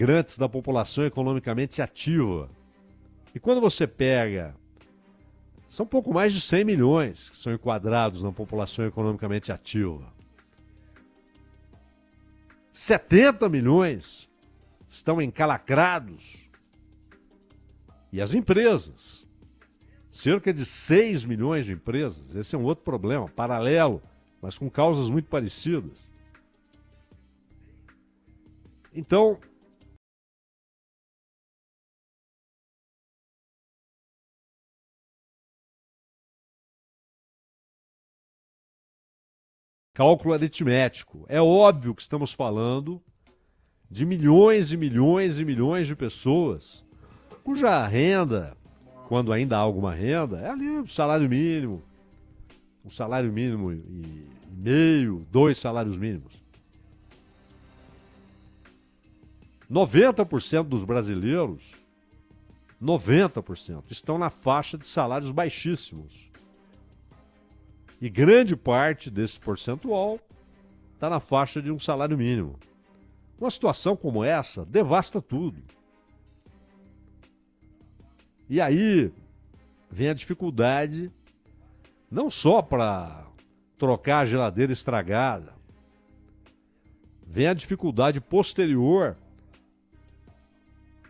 integrantes da população economicamente ativa. E quando você pega. São pouco mais de 100 milhões que são enquadrados na população economicamente ativa. 70 milhões estão encalacrados. E as empresas? Cerca de 6 milhões de empresas. Esse é um outro problema, paralelo, mas com causas muito parecidas. Então, cálculo aritmético. É óbvio que estamos falando de milhões e milhões e milhões de pessoas cuja renda, quando ainda há alguma renda, é ali o salário mínimo, um salário mínimo e meio, dois salários mínimos. 90% dos brasileiros, 90%, estão na faixa de salários baixíssimos. E grande parte desse percentual está na faixa de um salário mínimo. Uma situação como essa devasta tudo. E aí vem a dificuldade, não só para trocar a geladeira estragada, vem a dificuldade posterior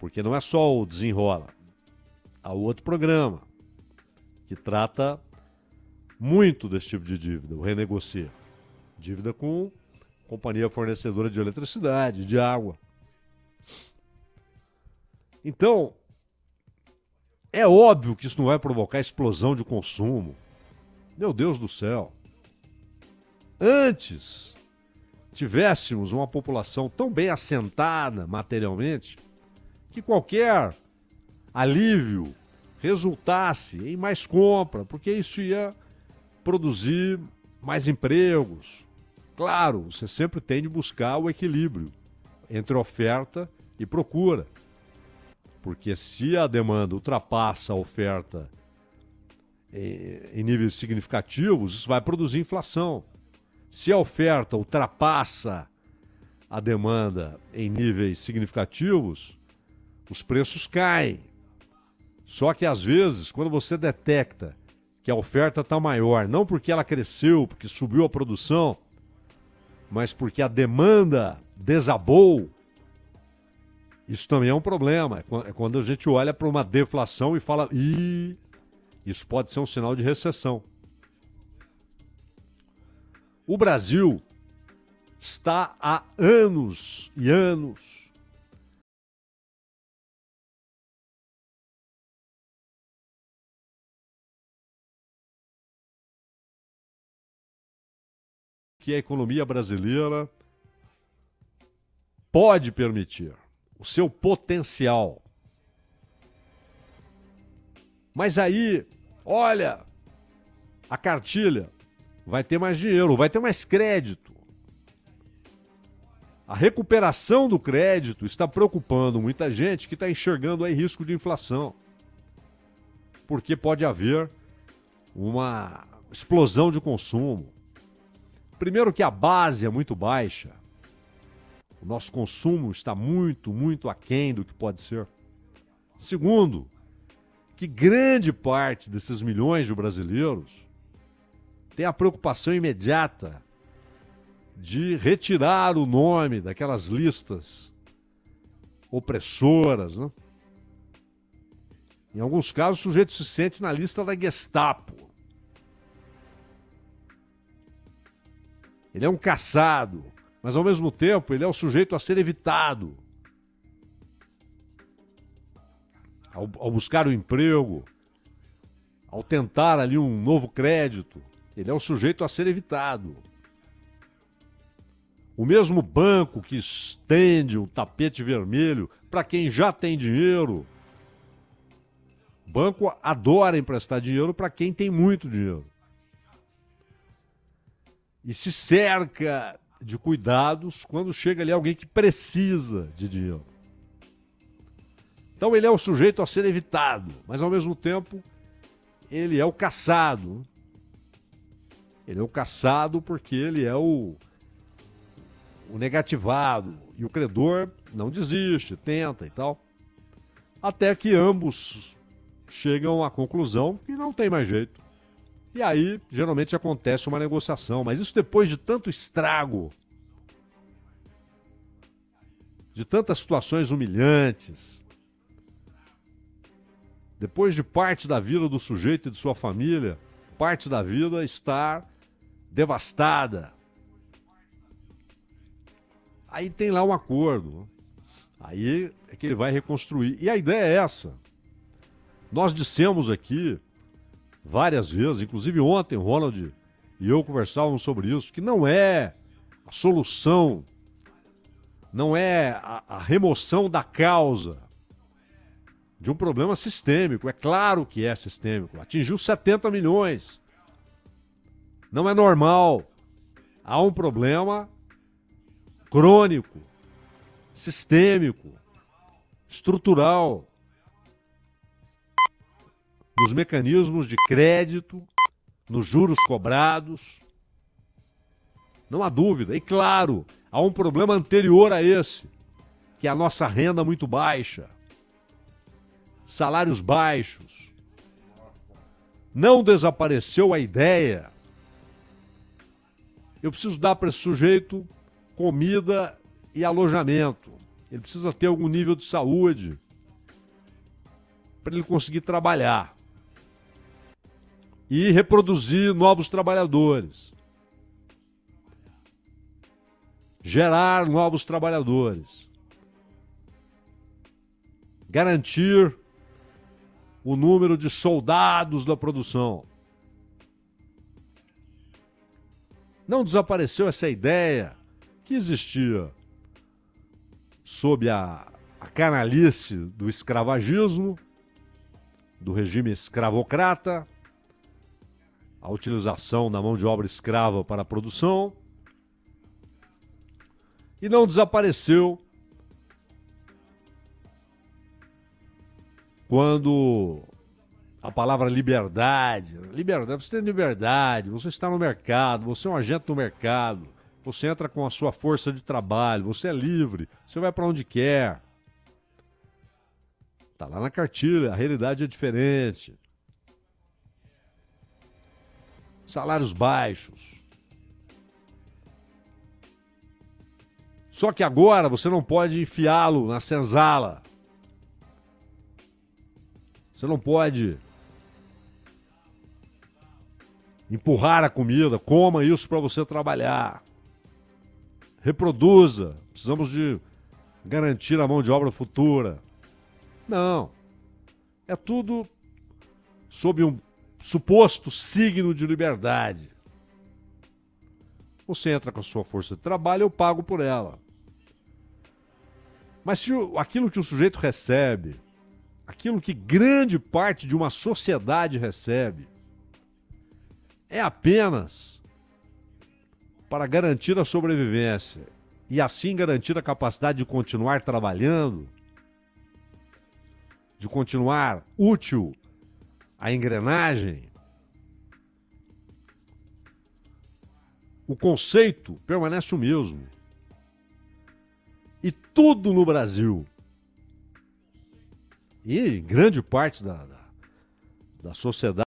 porque não é só o Desenrola. Há outro programa que trata muito desse tipo de dívida, o Renegocia. Dívida com companhia fornecedora de eletricidade, de água. Então, é óbvio que isso não vai provocar explosão de consumo. Meu Deus do céu. Antes tivéssemos uma população tão bem assentada materialmente, que qualquer alívio resultasse em mais compra, porque isso ia produzir mais empregos. Claro, você sempre tem de buscar o equilíbrio entre oferta e procura. Porque se a demanda ultrapassa a oferta em, níveis significativos, isso vai produzir inflação. Se a oferta ultrapassa a demanda em níveis significativos, os preços caem. Só que às vezes, quando você detecta que a oferta está maior, não porque ela cresceu, porque subiu a produção, mas porque a demanda desabou, isso também é um problema. É, é quando a gente olha para uma deflação e fala, ih, isso pode ser um sinal de recessão. O Brasil está há anos e anos que a economia brasileira pode permitir, o seu potencial. Mas aí, olha, a cartilha vai ter mais dinheiro, vai ter mais crédito. A recuperação do crédito está preocupando muita gente que está enxergando aí risco de inflação. Porque pode haver uma explosão de consumo. Primeiro que a base é muito baixa. O nosso consumo está muito, muito aquém do que pode ser. Segundo, que grande parte desses milhões de brasileiros tem a preocupação imediata de retirar o nome daquelas listas opressoras. Né? Em alguns casos, o sujeito se sente na lista da Gestapo. Ele é um caçado, mas ao mesmo tempo ele é o sujeito a ser evitado. Ao, ao buscar o um emprego, ao tentar ali um novo crédito, ele é o sujeito a ser evitado. O mesmo banco que estende um tapete vermelho para quem já tem dinheiro. O banco adora emprestar dinheiro para quem tem muito dinheiro e se cerca de cuidados quando chega ali alguém que precisa de dinheiro. Então ele é o sujeito a ser evitado, mas ao mesmo tempo ele é o caçado. Ele é o caçado porque ele é o, o negativado. E o credor não desiste, tenta e tal. Até que ambos chegam à conclusão que não tem mais jeito. E aí, geralmente acontece uma negociação, mas isso depois de tanto estrago, de tantas situações humilhantes, depois de parte da vida do sujeito e de sua família, parte da vida estar devastada. Aí tem lá um acordo. Aí é que ele vai reconstruir. E a ideia é essa. Nós dissemos aqui várias vezes, inclusive ontem, Ronald e eu conversávamos sobre isso, que não é a solução, não é a, a remoção da causa de um problema sistêmico. É claro que é sistêmico. Atingiu 70 milhões. Não é normal. Há um problema crônico, sistêmico, estrutural nos mecanismos de crédito, nos juros cobrados. Não há dúvida. E claro, há um problema anterior a esse, que é a nossa renda muito baixa, salários baixos. Não desapareceu a ideia. Eu preciso dar para esse sujeito comida e alojamento. Ele precisa ter algum nível de saúde para ele conseguir trabalhar e reproduzir novos trabalhadores. Gerar novos trabalhadores. Garantir o número de soldados da produção. Não desapareceu essa ideia que existia sob a, a canalice do escravagismo, do regime escravocrata, a utilização da mão de obra escrava para a produção. E não desapareceu quando a palavra liberdade, liberdade, você tem liberdade, você está no mercado, você é um agente do mercado, você entra com a sua força de trabalho, você é livre, você vai para onde quer. Tá lá na cartilha, a realidade é diferente salários baixos. Só que agora você não pode enfiá-lo na senzala. Você não pode empurrar a comida, coma isso para você trabalhar. Reproduza. Precisamos de garantir a mão de obra futura. Não. É tudo sob um suposto signo de liberdade. Você entra com a sua força de trabalho, eu pago por ela. Mas se aquilo que o sujeito recebe, aquilo que grande parte de uma sociedade recebe, é apenas para garantir a sobrevivência e assim garantir a capacidade de continuar trabalhando, de continuar útil a engrenagem, o conceito permanece o mesmo. E tudo no Brasil, e grande parte da, da, da sociedade,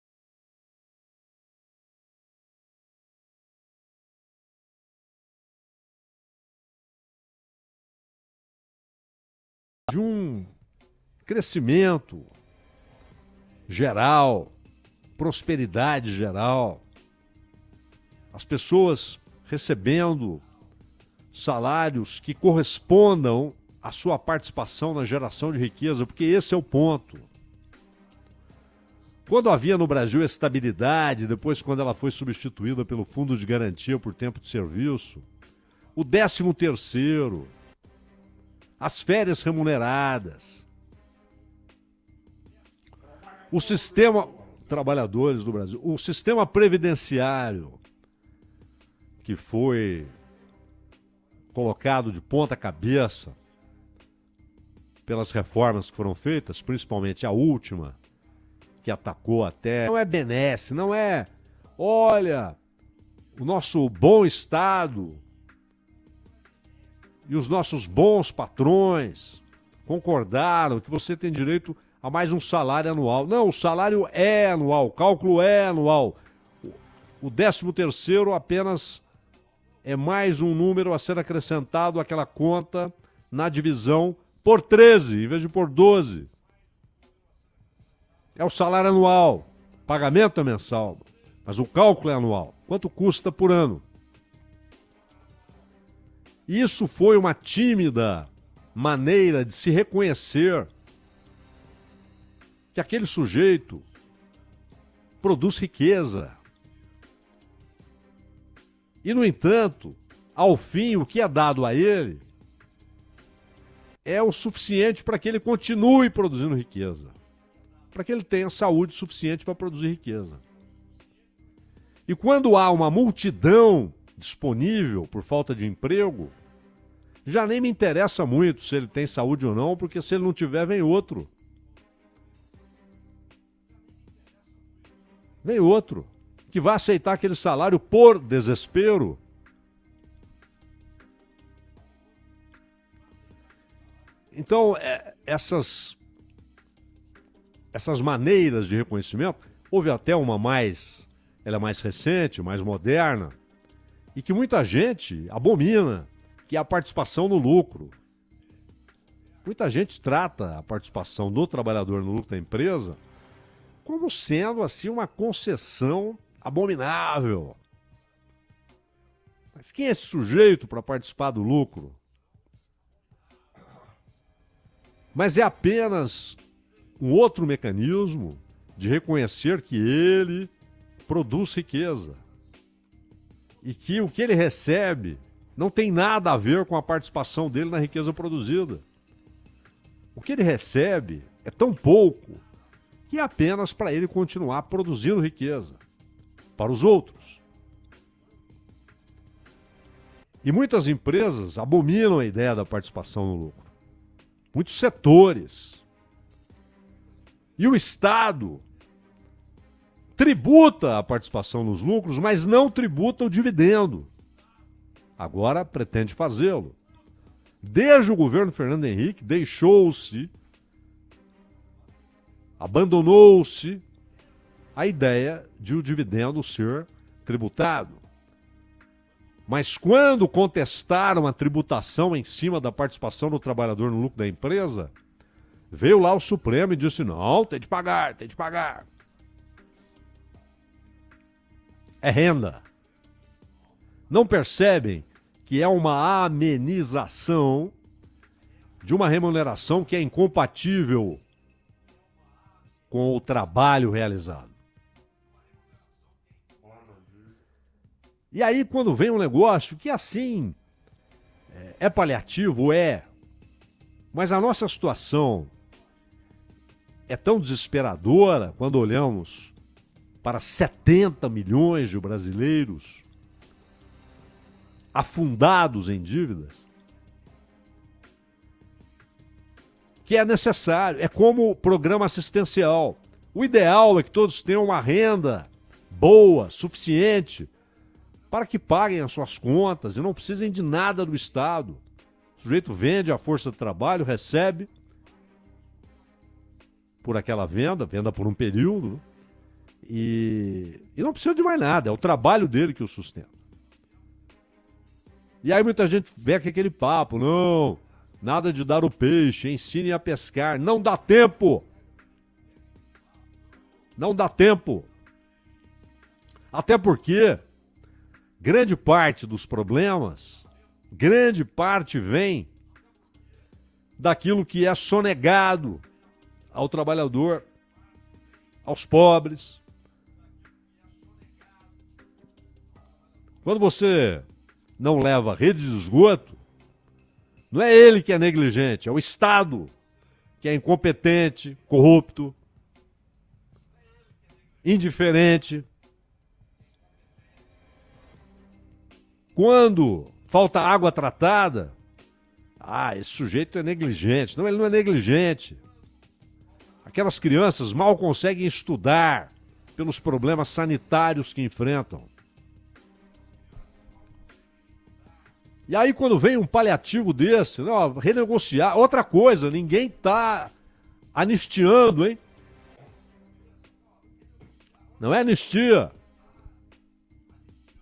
de um crescimento geral, prosperidade geral, as pessoas recebendo salários que correspondam à sua participação na geração de riqueza, porque esse é o ponto. Quando havia no Brasil estabilidade, depois quando ela foi substituída pelo Fundo de Garantia por Tempo de Serviço, o décimo terceiro, as férias remuneradas, o sistema trabalhadores do Brasil, o sistema previdenciário que foi colocado de ponta cabeça pelas reformas que foram feitas, principalmente a última, que atacou até. Não é benesse, não é. Olha, o nosso bom estado e os nossos bons patrões concordaram que você tem direito a mais um salário anual. Não, o salário é anual, o cálculo é anual. O décimo terceiro apenas é mais um número a ser acrescentado àquela conta na divisão por 13, em vez de por 12. É o salário anual. Pagamento é mensal, mas o cálculo é anual. Quanto custa por ano? Isso foi uma tímida maneira de se reconhecer que aquele sujeito produz riqueza. E, no entanto, ao fim, o que é dado a ele é o suficiente para que ele continue produzindo riqueza. Para que ele tenha saúde suficiente para produzir riqueza. E quando há uma multidão disponível por falta de emprego, já nem me interessa muito se ele tem saúde ou não, porque se ele não tiver, vem outro. Vem outro que vai aceitar aquele salário por desespero. Então, é, essas essas maneiras de reconhecimento, houve até uma mais, ela é mais recente, mais moderna, e que muita gente abomina, que é a participação no lucro. Muita gente trata a participação do trabalhador no lucro da empresa como sendo assim uma concessão abominável. Mas quem é esse sujeito para participar do lucro? Mas é apenas um outro mecanismo de reconhecer que ele produz riqueza e que o que ele recebe não tem nada a ver com a participação dele na riqueza produzida. O que ele recebe é tão pouco que é apenas para ele continuar produzindo riqueza para os outros. E muitas empresas abominam a ideia da participação no lucro. Muitos setores. E o Estado tributa a participação nos lucros, mas não tributa o dividendo agora pretende fazê-lo. Desde o governo Fernando Henrique, deixou-se, abandonou-se a ideia de o dividendo ser tributado. Mas quando contestaram a tributação em cima da participação do trabalhador no lucro da empresa, veio lá o Supremo e disse: não, tem de pagar, tem de pagar. É renda. Não percebem que é uma amenização de uma remuneração que é incompatível com o trabalho realizado. E aí, quando vem um negócio que assim é, é paliativo, é, mas a nossa situação é tão desesperadora quando olhamos para 70 milhões de brasileiros afundados em dívidas, que é necessário. É como programa assistencial. O ideal é que todos tenham uma renda boa, suficiente, para que paguem as suas contas e não precisem de nada do Estado. O sujeito vende a força de trabalho, recebe por aquela venda, venda por um período, e, e não precisa de mais nada, é o trabalho dele que o sustenta. E aí muita gente vê que aquele papo, não, nada de dar o peixe, ensine a pescar. Não dá tempo. Não dá tempo. Até porque grande parte dos problemas, grande parte vem daquilo que é sonegado ao trabalhador, aos pobres. Quando você não leva rede de esgoto, não é ele que é negligente, é o Estado que é incompetente, corrupto, indiferente. Quando falta água tratada, ah, esse sujeito é negligente. Não, ele não é negligente. Aquelas crianças mal conseguem estudar pelos problemas sanitários que enfrentam. E aí, quando vem um paliativo desse, não, renegociar, outra coisa, ninguém tá anistiando, hein? Não é anistia.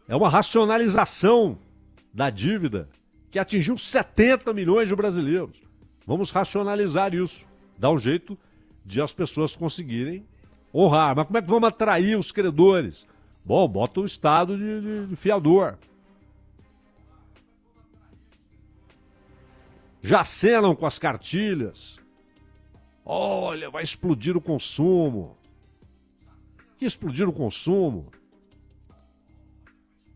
É uma racionalização da dívida que atingiu 70 milhões de brasileiros. Vamos racionalizar isso. Dar um jeito de as pessoas conseguirem honrar. Mas como é que vamos atrair os credores? Bom, bota o Estado de, de, de fiador. Já acenam com as cartilhas. Olha, vai explodir o consumo. Que explodir o consumo?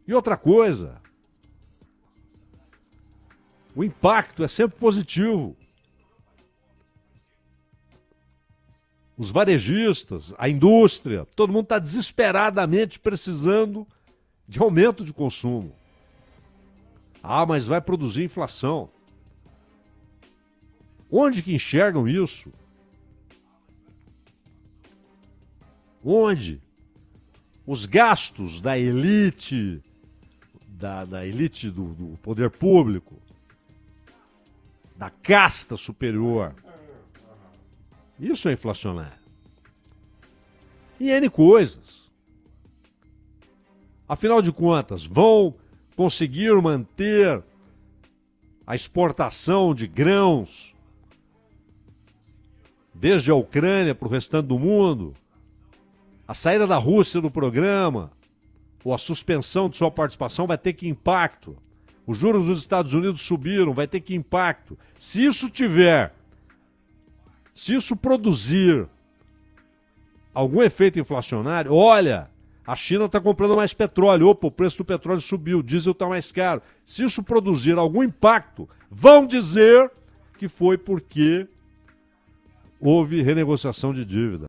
E outra coisa, o impacto é sempre positivo. Os varejistas, a indústria, todo mundo está desesperadamente precisando de aumento de consumo. Ah, mas vai produzir inflação. Onde que enxergam isso? Onde? Os gastos da elite, da, da elite do, do poder público, da casta superior. Isso é inflacionário. E N coisas. Afinal de contas, vão conseguir manter a exportação de grãos desde a Ucrânia para o restante do mundo, a saída da Rússia do programa, ou a suspensão de sua participação vai ter que impacto. Os juros dos Estados Unidos subiram, vai ter que impacto. Se isso tiver, se isso produzir algum efeito inflacionário, olha, a China está comprando mais petróleo, opa, o preço do petróleo subiu, o diesel está mais caro. Se isso produzir algum impacto, vão dizer que foi porque houve renegociação de dívida.